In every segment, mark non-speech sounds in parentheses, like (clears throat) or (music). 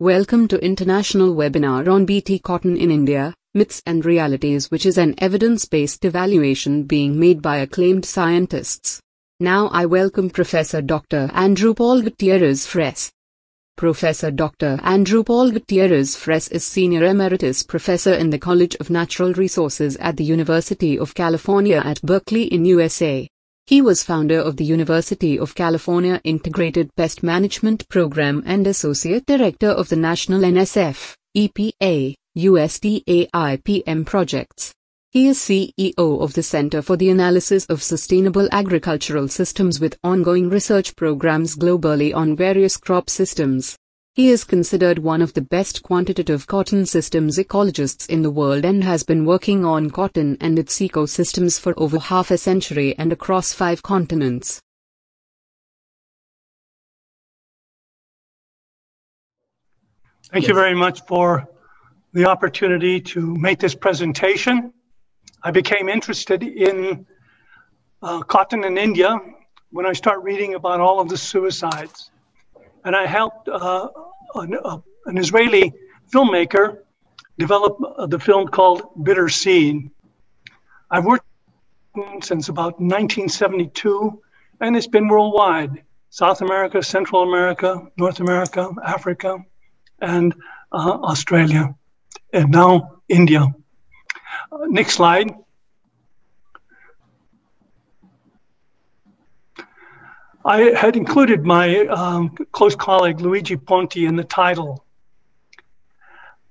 Welcome to international webinar on BT Cotton in India, Myths and Realities which is an evidence-based evaluation being made by acclaimed scientists. Now I welcome Professor Dr. Andrew Paul Gutierrez Fres. Professor Dr. Andrew Paul Gutierrez Fres is Senior Emeritus Professor in the College of Natural Resources at the University of California at Berkeley in USA. He was founder of the University of California Integrated Pest Management Program and Associate Director of the National NSF, EPA, USDA IPM projects. He is CEO of the Center for the Analysis of Sustainable Agricultural Systems with ongoing research programs globally on various crop systems. He is considered one of the best quantitative cotton systems ecologists in the world and has been working on cotton and its ecosystems for over half a century and across five continents. Thank you very much for the opportunity to make this presentation. I became interested in uh, cotton in India when I started reading about all of the suicides and I helped uh, an, uh, an, Israeli filmmaker develop uh, the film called Bitter Seed. I've worked since about 1972, and it's been worldwide South America, Central America, North America, Africa, and uh, Australia, and now India. Uh, next slide. I had included my um, close colleague Luigi Ponti in the title.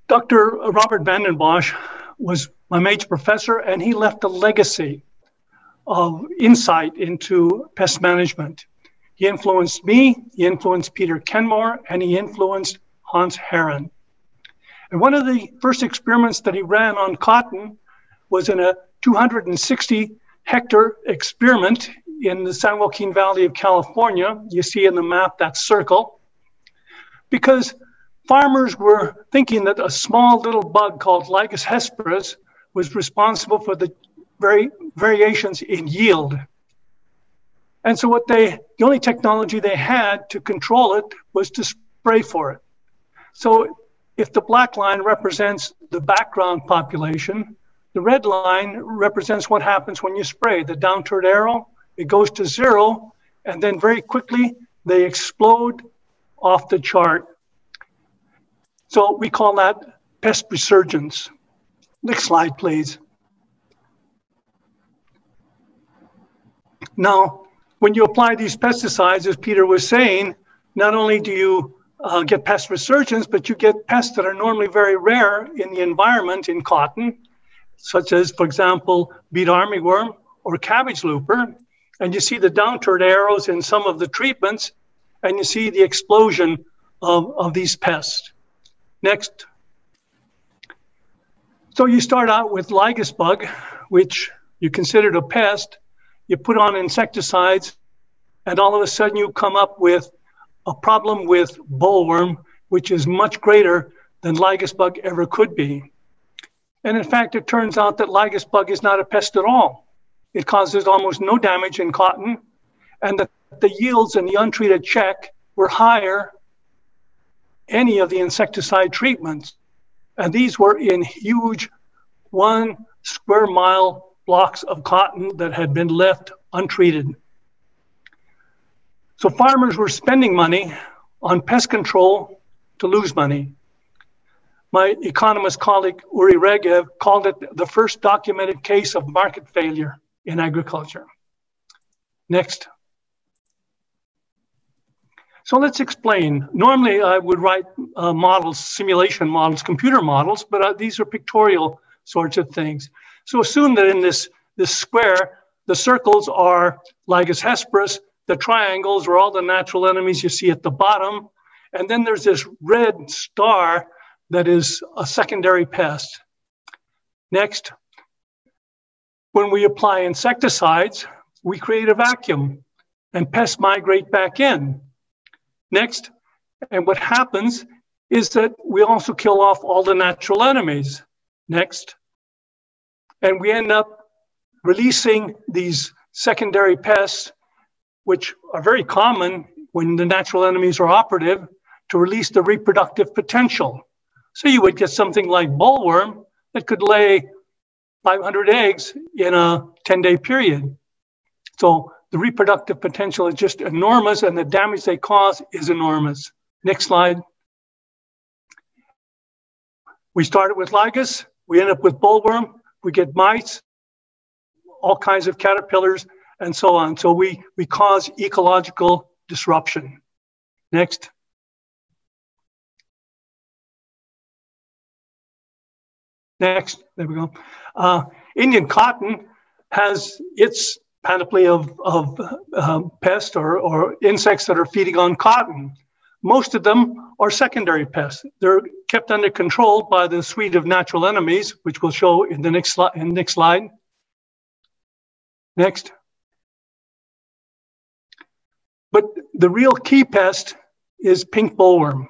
Dr. Robert van den Bosch was my major professor, and he left a legacy of insight into pest management. He influenced me, he influenced Peter Kenmore, and he influenced Hans Herren. And one of the first experiments that he ran on cotton was in a 260 hectare experiment in the San Joaquin Valley of California. You see in the map that circle. Because farmers were thinking that a small little bug called Lygus hesperus was responsible for the very variations in yield. And so what they the only technology they had to control it was to spray for it. So if the black line represents the background population, the red line represents what happens when you spray. The downward arrow it goes to zero, and then very quickly they explode off the chart. So we call that pest resurgence. Next slide, please. Now, when you apply these pesticides, as Peter was saying, not only do you uh, get pest resurgence, but you get pests that are normally very rare in the environment in cotton, such as, for example, beet armyworm or cabbage looper and you see the downward arrows in some of the treatments, and you see the explosion of, of these pests. Next. So you start out with lygus bug, which you considered a pest. You put on insecticides, and all of a sudden you come up with a problem with bollworm, which is much greater than lygus bug ever could be. And in fact, it turns out that lygus bug is not a pest at all. It causes almost no damage in cotton, and the, the yields in the untreated check were higher than any of the insecticide treatments. And these were in huge one square mile blocks of cotton that had been left untreated. So farmers were spending money on pest control to lose money. My economist colleague Uri Regev called it the first documented case of market failure in agriculture. Next. So let's explain. Normally, I would write uh, models, simulation models, computer models, but uh, these are pictorial sorts of things. So assume that in this, this square, the circles are Lygus hesperus, the triangles are all the natural enemies you see at the bottom, and then there's this red star that is a secondary pest. Next. When we apply insecticides, we create a vacuum and pests migrate back in. Next, and what happens is that we also kill off all the natural enemies. Next, and we end up releasing these secondary pests, which are very common when the natural enemies are operative, to release the reproductive potential. So you would get something like bollworm that could lay 500 eggs in a 10 day period. So the reproductive potential is just enormous and the damage they cause is enormous. Next slide. We started with lygus, we end up with bollworm, we get mites, all kinds of caterpillars, and so on. So we, we cause ecological disruption. Next. Next, there we go. Uh, Indian cotton has its panoply of, of uh, pests or, or insects that are feeding on cotton. Most of them are secondary pests. They're kept under control by the suite of natural enemies, which we'll show in the next, sli- in the next slide. Next. But the real key pest is pink bollworm.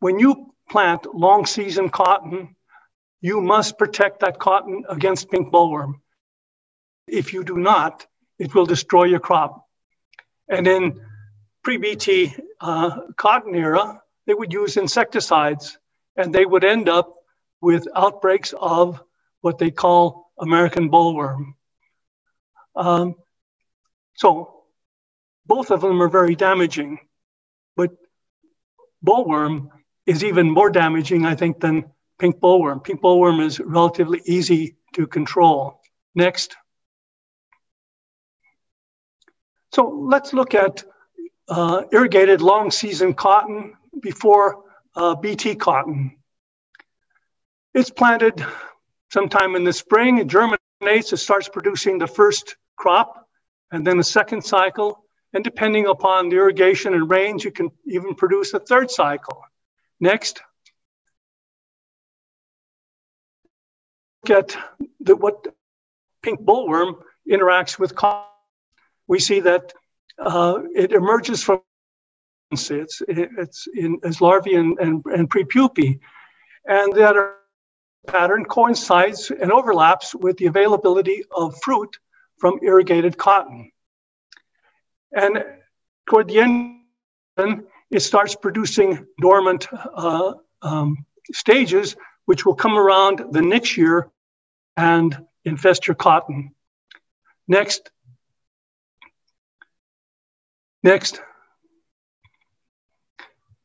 When you plant long season cotton, you must protect that cotton against pink bollworm. If you do not, it will destroy your crop. And in pre-BT uh, cotton era, they would use insecticides and they would end up with outbreaks of what they call American bollworm. Um, so both of them are very damaging, but bollworm is even more damaging, I think, than pink bollworm. Pink bollworm is relatively easy to control. Next. So let's look at uh, irrigated long season cotton before uh, BT cotton. It's planted sometime in the spring, it germinates, it starts producing the first crop, and then a second cycle. And depending upon the irrigation and rains, you can even produce a third cycle. Next. At the, what pink bollworm interacts with cotton. We see that uh, it emerges from it's it's in as larvae and, and, and prepupae, and that pattern coincides and overlaps with the availability of fruit from irrigated cotton. And toward the end, it starts producing dormant uh, um, stages, which will come around the next year and infest your cotton. Next, Next.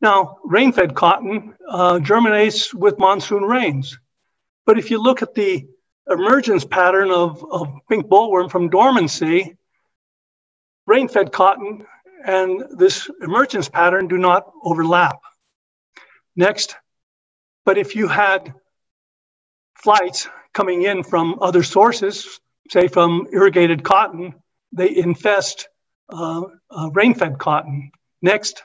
Now, rain-fed cotton uh, germinates with monsoon rains. But if you look at the emergence pattern of, of pink bollworm from dormancy, rain-fed cotton and this emergence pattern do not overlap. Next, but if you had flights coming in from other sources, say from irrigated cotton, they infest uh, uh, rain-fed cotton. Next.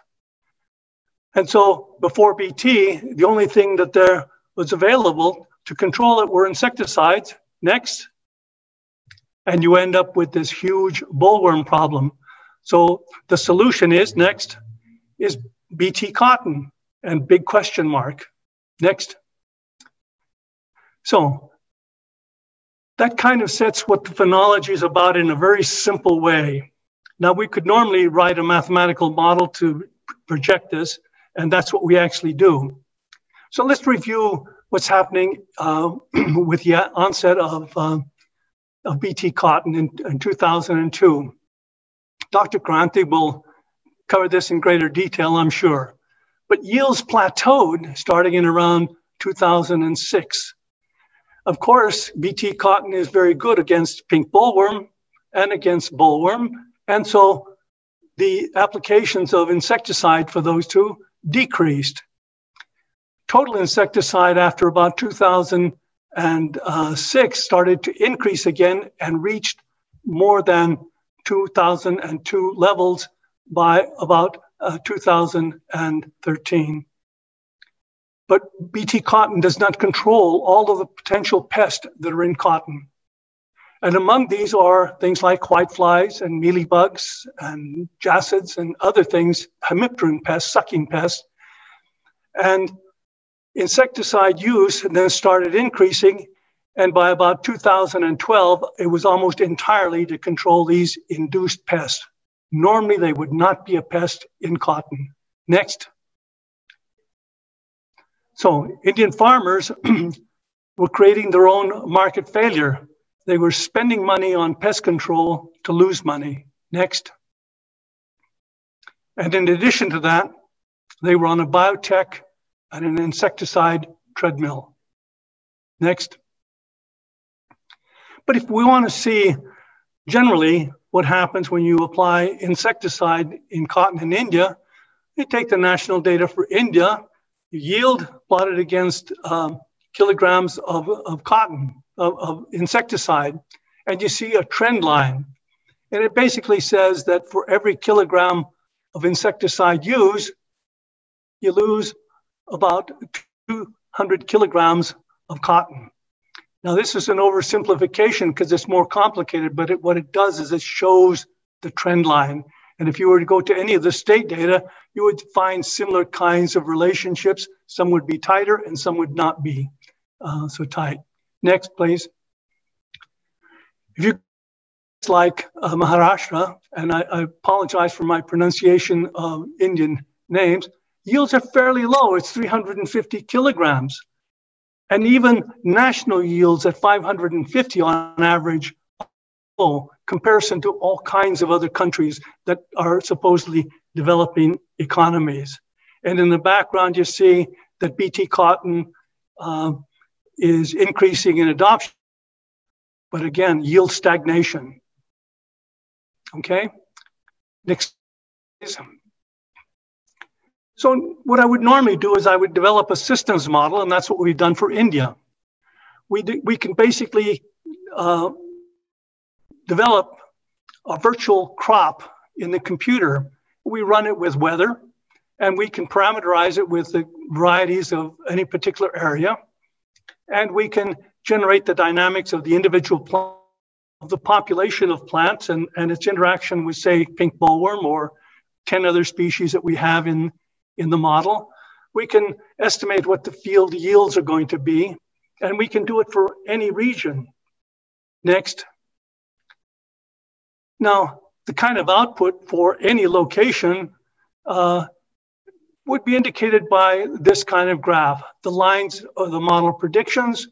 And so before BT, the only thing that there was available to control it were insecticides. Next. And you end up with this huge bollworm problem. So the solution is next is BT cotton and big question mark. Next. So that kind of sets what the phenology is about in a very simple way. Now, we could normally write a mathematical model to project this, and that's what we actually do. So let's review what's happening uh, (clears throat) with the onset of, uh, of BT cotton in, in 2002. Dr. Kranthi will cover this in greater detail, I'm sure. But yields plateaued starting in around 2006. Of course, BT cotton is very good against pink bollworm and against bollworm, and so the applications of insecticide for those two decreased. Total insecticide after about 2006 started to increase again and reached more than 2002 levels by about uh, 2013. But BT cotton does not control all of the potential pests that are in cotton. And among these are things like whiteflies and mealybugs and jassids and other things, hemipteran pests, sucking pests. And insecticide use then started increasing. And by about 2012, it was almost entirely to control these induced pests. Normally, they would not be a pest in cotton. Next. So Indian farmers (clears throat) were creating their own market failure. They were spending money on pest control to lose money. Next. And in addition to that, they were on a biotech and an insecticide treadmill. Next. But if we want to see generally what happens when you apply insecticide in cotton in India, you take the national data for India, yield plotted against um, kilograms of, of cotton, of, of insecticide, and you see a trend line. And it basically says that for every kilogram of insecticide used, you lose about 200 kilograms of cotton. Now, this is an oversimplification because it's more complicated, but it, what it does is it shows the trend line. And if you were to go to any of the state data, you would find similar kinds of relationships. Some would be tighter and some would not be uh, so tight. Next, please. If you like uh, Maharashtra, and I, I, apologize for my pronunciation of Indian names, yields are fairly low. It's 350 kilograms. And even national yields at 550 on average, comparison to all kinds of other countries that are supposedly developing economies. And in the background, you see that BT cotton uh, is increasing in adoption, but again, yield stagnation. Okay, next. So what I would normally do is I would develop a systems model, and that's what we've done for India. We, do, we can basically uh, develop a virtual crop in the computer. We run it with weather, and we can parameterize it with the varieties of any particular area. And we can generate the dynamics of the individual plant, of the population of plants and, and its interaction with, say, pink bollworm or 10 other species that we have in, in the model. We can estimate what the field yields are going to be, and we can do it for any region. Next. Now, the kind of output for any location uh, would be indicated by this kind of graph. The lines are the model predictions,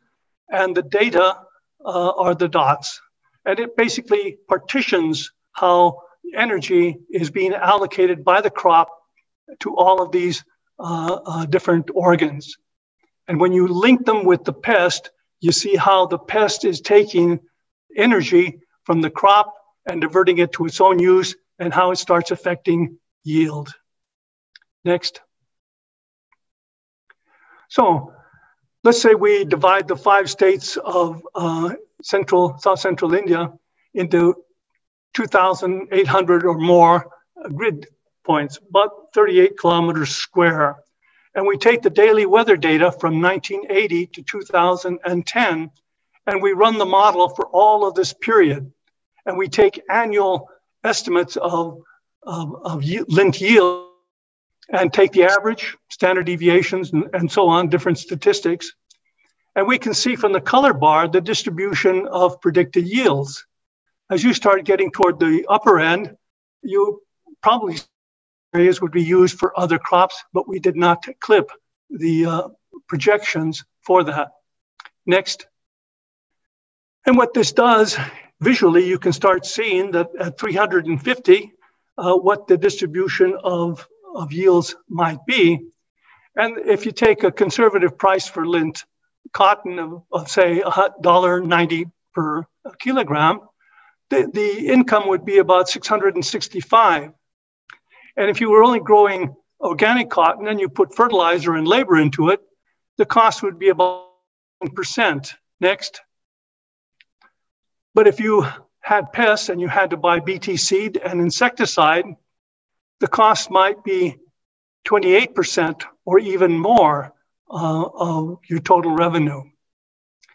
and the data uh, are the dots. And it basically partitions how energy is being allocated by the crop to all of these uh, uh, different organs. And when you link them with the pest, you see how the pest is taking energy from the crop and diverting it to its own use and how it starts affecting yield. Next. So let's say we divide the five states of uh, central, south central India into 2,800 or more grid points, about 38 kilometers square. And we take the daily weather data from 1980 to 2010, and we run the model for all of this period. And we take annual estimates of, of, of lint yield and take the average, standard deviations, and, and so on, different statistics. And we can see from the color bar the distribution of predicted yields. As you start getting toward the upper end, you probably areas would be used for other crops, but we did not clip the uh, projections for that. Next. And what this does, visually, you can start seeing that at 350, uh, what the distribution of, of yields might be. And if you take a conservative price for lint cotton of, of say $1.90 per kilogram, the, the income would be about 665 and if you were only growing organic cotton and you put fertilizer and labor into it, the cost would be about 1%. Next. But if you had pests and you had to buy BT seed and insecticide, the cost might be 28% or even more uh, of your total revenue.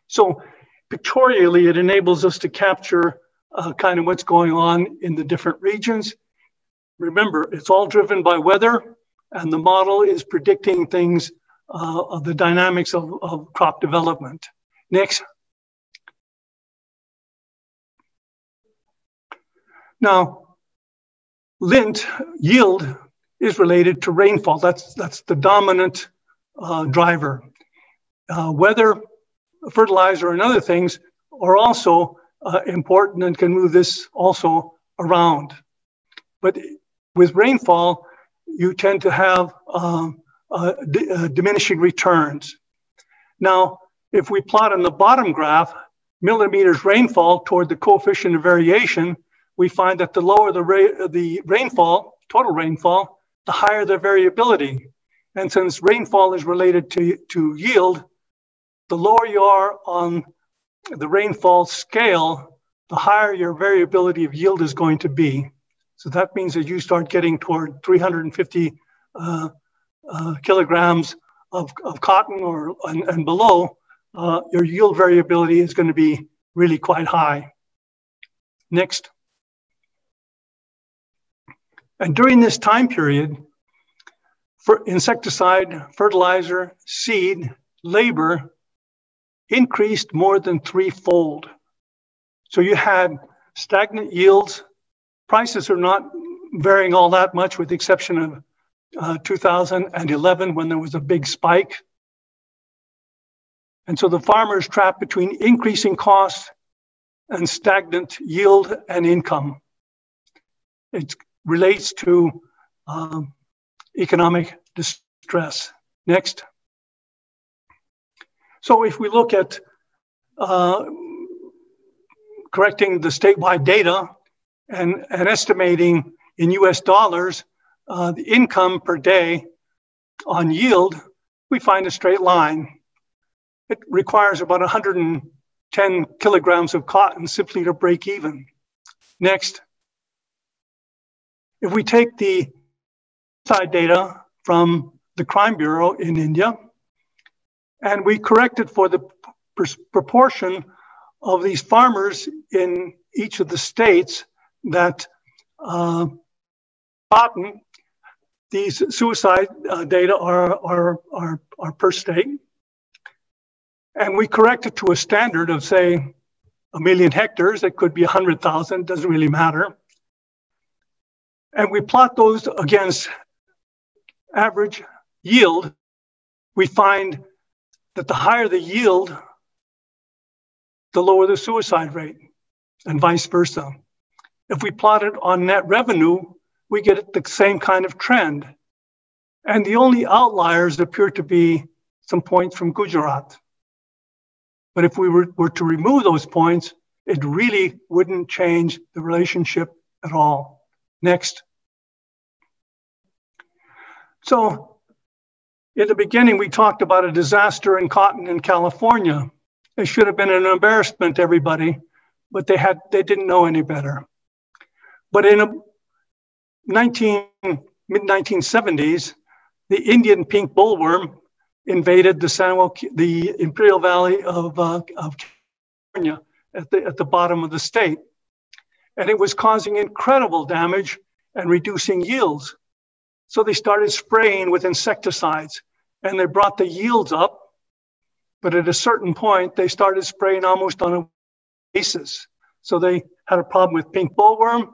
So pictorially, it enables us to capture uh, kind of what's going on in the different regions remember, it's all driven by weather, and the model is predicting things uh, of the dynamics of, of crop development. Next. Now, lint yield is related to rainfall. That's, that's the dominant uh, driver. Uh, weather, fertilizer, and other things are also uh, important and can move this also around. But with rainfall, you tend to have um, uh, uh, diminishing returns. Now, if we plot on the bottom graph millimeters rainfall toward the coefficient of variation, we find that the lower the, ra- the rainfall, total rainfall, the higher the variability. And since rainfall is related to, to yield, the lower you are on the rainfall scale, the higher your variability of yield is going to be. So that means that you start getting toward 350 uh, uh, kilograms of, of cotton or and, and below, uh, your yield variability is going to be really quite high. Next. And during this time period, for insecticide, fertilizer, seed, labor increased more than threefold. So you had stagnant yields. Prices are not varying all that much, with the exception of uh, 2011 when there was a big spike. And so the farmer is trapped between increasing costs and stagnant yield and income. It relates to um, economic distress. Next. So if we look at uh, correcting the statewide data and, and estimating in US dollars uh, the income per day on yield, we find a straight line. It requires about 110 kilograms of cotton simply to break even. Next. If we take the side data from the Crime Bureau in India and we correct it for the proportion of these farmers in each of the states that uh, cotton, these suicide uh, data are, are, are, are per state. And we correct it to a standard of, say, a million hectares. It could be 100,000, doesn't really matter. And we plot those against average yield. We find that the higher the yield, the lower the suicide rate, and vice versa. If we plot it on net revenue, we get the same kind of trend. And the only outliers appear to be some points from Gujarat. But if we were, were to remove those points, it really wouldn't change the relationship at all. Next. So, in the beginning, we talked about a disaster in cotton in California. It should have been an embarrassment to everybody, but they had they didn't know any better. But in a 19 mid 1970s, the Indian pink bollworm invaded the San the Imperial Valley of, uh, of California at the at the bottom of the state, and it was causing incredible damage and reducing yields. So they started spraying with insecticides, and they brought the yields up but at a certain point, they started spraying almost on a basis. So they had a problem with pink bollworm,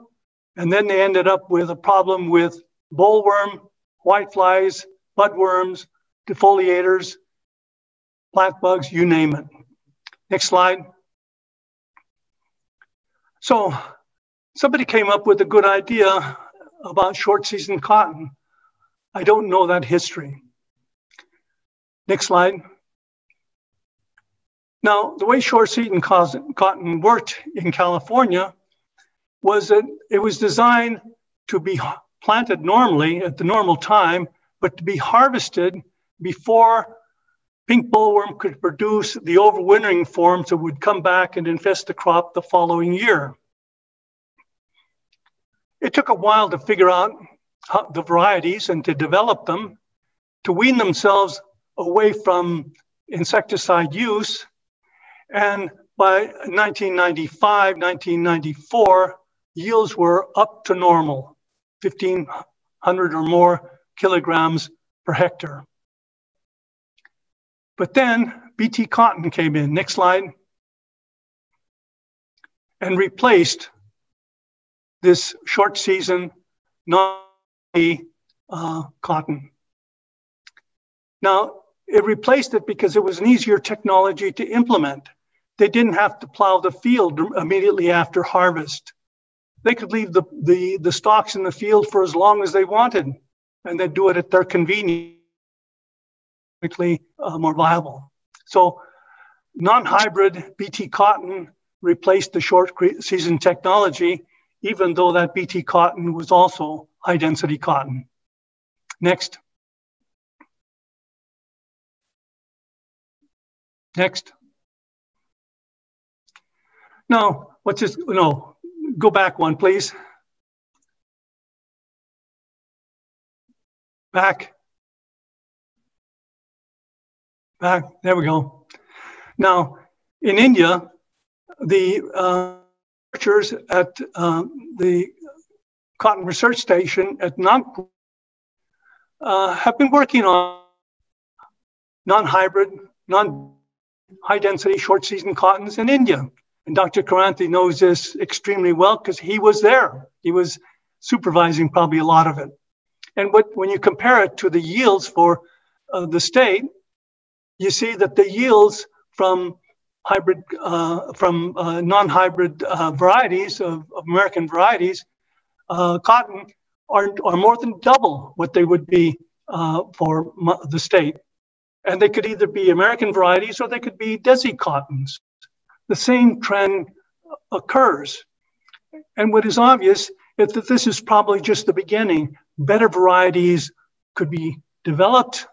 and then they ended up with a problem with bollworm, whiteflies, budworms, defoliators, plant bugs, you name it. Next slide. So somebody came up with a good idea about short season cotton. I don't know that history. Next slide. Now, the way short season cotton worked in California was that it was designed to be planted normally at the normal time, but to be harvested before pink bollworm could produce the overwintering forms that would come back and infest the crop the following year. It took a while to figure out the varieties and to develop them, to wean themselves away from insecticide use and by 1995, 1994, yields were up to normal, 1,500 or more kilograms per hectare. But then BT cotton came in, next slide, and replaced this short season non uh, cotton. Now, it replaced it because it was an easier technology to implement. They didn't have to plow the field immediately after harvest. They could leave the, the, the stalks in the field for as long as they wanted and they'd do it at their convenience, uh, more viable. So non-hybrid BT cotton replaced the short season technology, even though that BT cotton was also high density cotton. Next. Next. No, what's this? No, go back one, please. Back. Back. There we go. Now, in India, the uh, researchers at uh, the Cotton Research Station at Nagpur uh, have been working on non-hybrid, non-high density short season cottons in India. And Dr. Karanthi knows this extremely well because he was there. He was supervising probably a lot of it. And what, when you compare it to the yields for uh, the state, you see that the yields from hybrid, uh, from uh, non-hybrid uh, varieties of, of, American varieties, uh, cotton are, are more than double what they would be uh, for the state. And they could either be American varieties or they could be Desi cottons. The same trend occurs. And what is obvious is that this is probably just the beginning. Better varieties could be developed,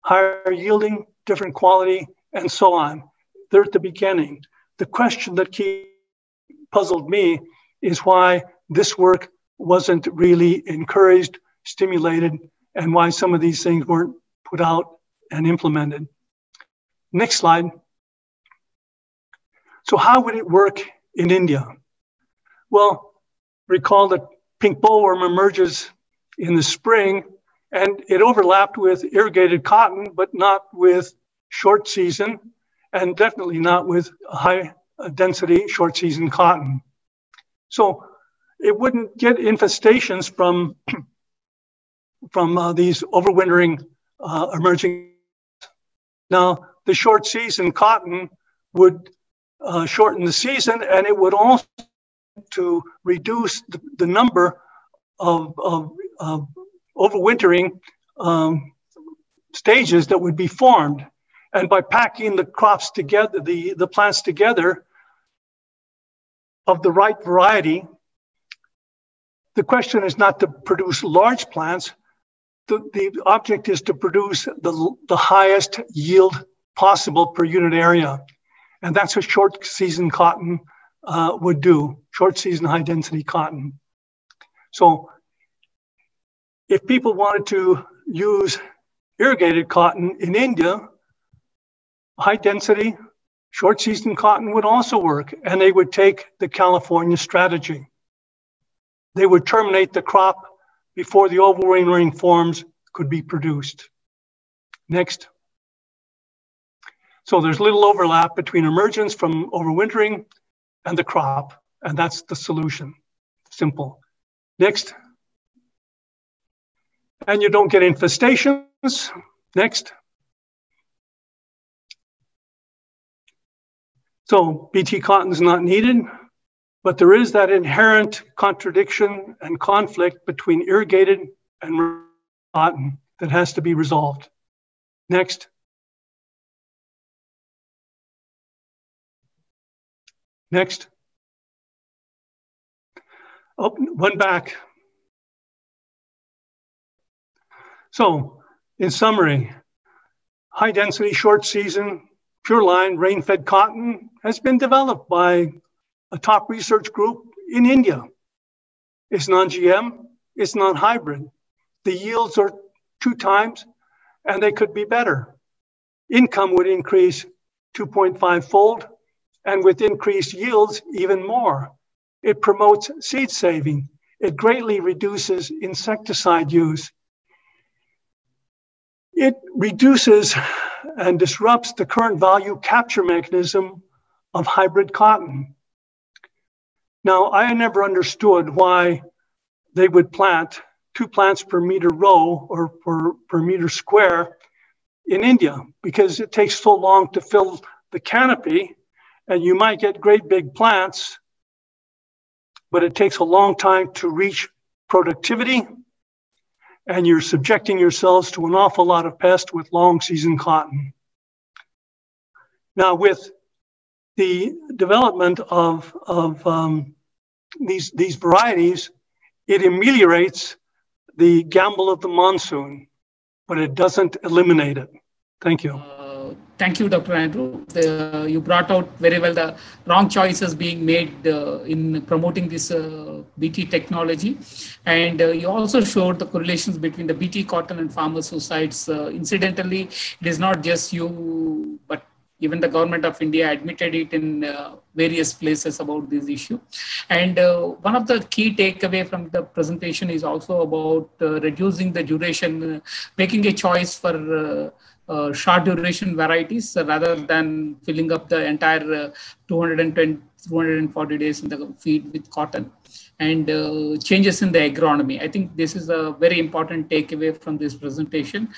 higher yielding, different quality, and so on. They're at the beginning. The question that puzzled me is why this work wasn't really encouraged, stimulated, and why some of these things weren't put out and implemented. Next slide. So how would it work in India? Well, recall that pink bollworm emerges in the spring and it overlapped with irrigated cotton, but not with short season and definitely not with high density short season cotton. So it wouldn't get infestations from, (clears throat) from uh, these overwintering uh, emerging. Now, the short season cotton would uh, shorten the season and it would also to reduce the, the number of, of, of overwintering um, stages that would be formed. And by packing the crops together, the, the plants together of the right variety, the question is not to produce large plants. The, the object is to produce the, the highest yield possible per unit area. And that's what short season cotton uh, would do, short season high density cotton. So if people wanted to use irrigated cotton in India, high density, short season cotton would also work, and they would take the California strategy. They would terminate the crop before the overwintering forms could be produced. Next. So there's little overlap between emergence from overwintering and the crop, and that's the solution. Simple. Next. And you don't get infestations. Next. So BT cotton is not needed, but there is that inherent contradiction and conflict between irrigated and cotton that has to be resolved. Next. Next. Oh, one back. So, in summary, high density, short season, pure line, rain fed cotton has been developed by a top research group in India. It's non GM, it's non hybrid. The yields are two times, and they could be better. Income would increase 2.5 fold, and with increased yields, even more. It promotes seed saving. It greatly reduces insecticide use. It reduces and disrupts the current value capture mechanism of hybrid cotton. Now, I never understood why they would plant two plants per meter row or per, per meter square in India because it takes so long to fill the canopy, and you might get great big plants, but it takes a long time to reach productivity, and you're subjecting yourselves to an awful lot of pests with long season cotton. Now, with the development of, of um, these, these varieties, it ameliorates the gamble of the monsoon, but it doesn't eliminate it. Thank you. Thank you, Dr. Andrew. The, you brought out very well the wrong choices being made uh, in promoting this uh, BT technology. And uh, you also showed the correlations between the BT cotton and farmer suicides. Uh, incidentally, it is not just you, but even the government of India admitted it in uh, various places about this issue. And uh, one of the key takeaway from the presentation is also about reducing the duration, making a choice for uh, uh, short duration varieties rather than filling up the entire 220, 240 days in the feed with cotton and changes in the agronomy. I think this is a very important takeaway from this presentation.